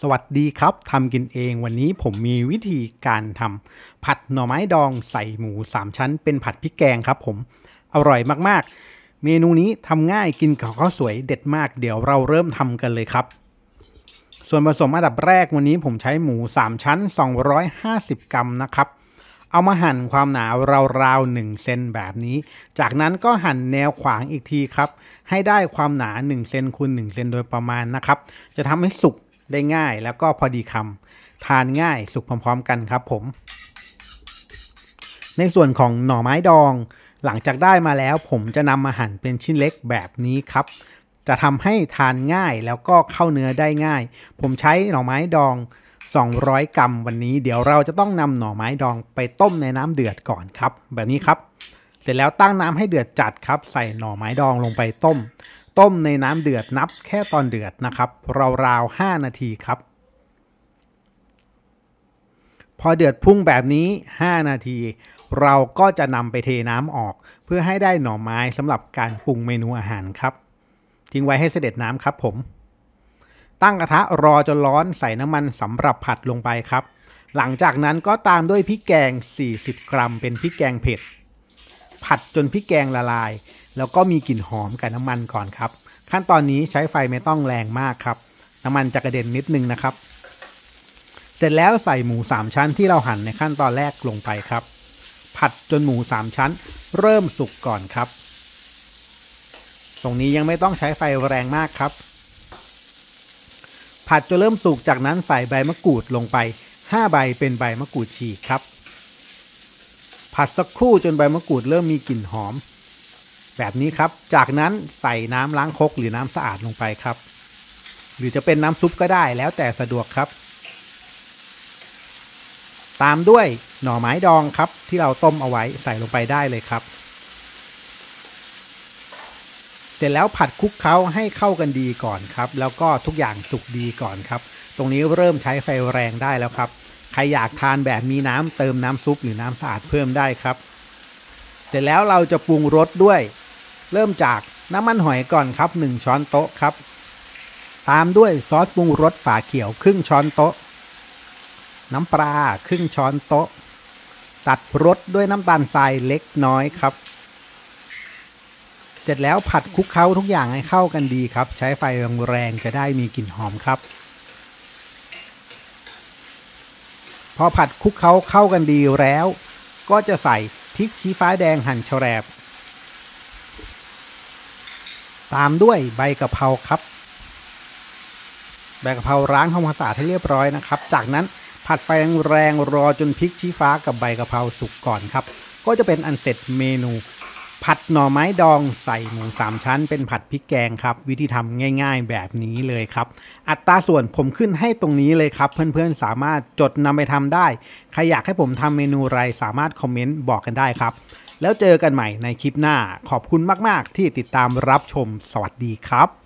สวัสดีครับทำกินเองวันนี้ผมมีวิธีการทำผัดหน่อไม้ดองใส่หมู 3 ชั้น เป็นผัดพริกแกงครับผม อร่อยมากๆ เมนูนี้ทำง่ายกินกับข้าวสวยเด็ดมาก เดี๋ยวเราเริ่มทำกันเลยครับ ส่วนผสมอันดับแรกวันนี้ผมใช้หมู 3 ชั้น 250 กรัมนะครับ เอามาหั่นความหนาราวๆ1เซนแบบนี้ จากนั้นก็หั่นแนวขวางอีกทีครับ ให้ได้ความหนา1เซนคูณ1เซนโดยประมาณนะครับ จะทำให้สุก ได้ง่าย แล้วก็พอดีคำทานง่ายสุกพร้อม ๆ กันครับผม ในส่วนของหน่อไม้ดอง หลังจากได้มาแล้วผมจะนำมาหั่นเป็นชิ้นเล็กแบบนี้ครับ จะทำให้ทานง่ายแล้วก็เข้าเนื้อได้ง่าย ผมใช้หน่อไม้ดอง 200 กรัมวันนี้ เดี๋ยวเราจะต้องนำหน่อไม้ดองไปต้มในน้ำเดือดก่อนครับ แบบนี้ครับ เสร็จแล้วตั้งน้ำให้เดือดจัดครับ ใส่หน่อไม้ดองลงไปต้ม ต้มในน้ำเดือดนับแค่ตอนเดือดนะครับ ราวๆ5นาทีครับ พอเดือดพุ่งแบบนี้ 5 นาที เราก็จะนำไปเทน้ำออก เพื่อให้ได้หน่อไม้สำหรับการปรุงเมนูอาหารครับ ทิ้งไว้ให้เสด็จน้ำครับผม ตั้งกระทะรอจนร้อนใส่น้ำมันสำหรับผัดลงไปครับ หลังจากนั้นก็ตามด้วยพริกแกง 40 กรัม เป็นพริกแกงเผ็ด ผัดจนพริกแกงละลาย แล้วก็มีกลิ่นหอมกับน้ำมันก่อนครับ ขั้นตอนนี้ใช้ไฟไม่ต้องแรงมากครับ น้ำมันจะกระเด็นนิดนึงนะครับ เสร็จแล้วใส่หมู 3 ชั้นที่เราหั่นในขั้นตอนแรกลงไปครับ ผัดจนหมู 3 ชั้น เริ่มสุกก่อนครับ ตรงนี้ยังไม่ต้องใช้ไฟแรงมากครับ ผัดจนเริ่มสุกจากนั้นใส่ใบมะกรูดลงไป 5 ใบเป็นใบมะกรูดฉีกครับ ผัดสักครู่จนใบมะกรูดเริ่มมีกลิ่นหอม แบบนี้ครับ จากนั้นใส่น้ำล้างคกหรือน้ำสะอาดลงไปครับ หรือจะเป็นน้ำซุปก็ได้แล้วแต่สะดวกครับ ตามด้วยหน่อไม้ดองครับ ที่เราต้มเอาไว้ใส่ลงไปได้เลยครับ เสร็จแล้วผัดคลุกเคล้าให้เข้ากันดีก่อนครับ แล้วก็ทุกอย่างสุกดีก่อนครับ ตรงนี้เริ่มใช้ไฟแรงได้แล้วครับ ใครอยากทานแบบมีน้ำเติมน้ำซุปหรือน้ำสะอาดเพิ่มได้ครับ เสร็จแล้วเราจะปรุงรสด้วย เริ่มจากน้ำมันหอยก่อนครับ 1 ช้อนโต๊ะครับ ตามด้วยซอสปรุงรสฝาเขียวครึ่งช้อนโต๊ะ น้ำปลาครึ่งช้อนโต๊ะ ตัดรสด้วยน้ำตาลทรายเล็กน้อยครับ เสร็จแล้วผัดคลุกเคล้าทุกอย่างให้เข้ากันดีครับ ใช้ไฟแรงๆจะได้มีกลิ่นหอมครับ พอผัดคลุกเขาเข้ากันดีแล้ว ก็จะใส่พริกชี้ฟ้าแดงหั่นแฉลบ ตามด้วยใบกะเพราครับ ใบกะเพราล้างทำความสะอาดให้เรียบร้อยนะครับ จากนั้นผัดไฟแรงรอจนพริกชี้ฟ้ากับใบกะเพราสุกก่อนครับ ก็จะเป็นอันเสร็จเมนู ผัดหน่อไม้ดองใส่หมูสามชั้น เป็นผัดพริกแกงครับ วิธีทำง่ายๆแบบนี้เลยครับ อัตราส่วนผมขึ้นให้ตรงนี้เลยครับ เพื่อนๆสามารถจดนำไปทำได้ ใครอยากให้ผมทำเมนูอะไรสามารถคอมเมนต์บอกกันได้ครับ แล้วเจอกันใหม่ในคลิปหน้าขอบคุณมากๆ ที่ติดตามรับชมสวัสดีครับ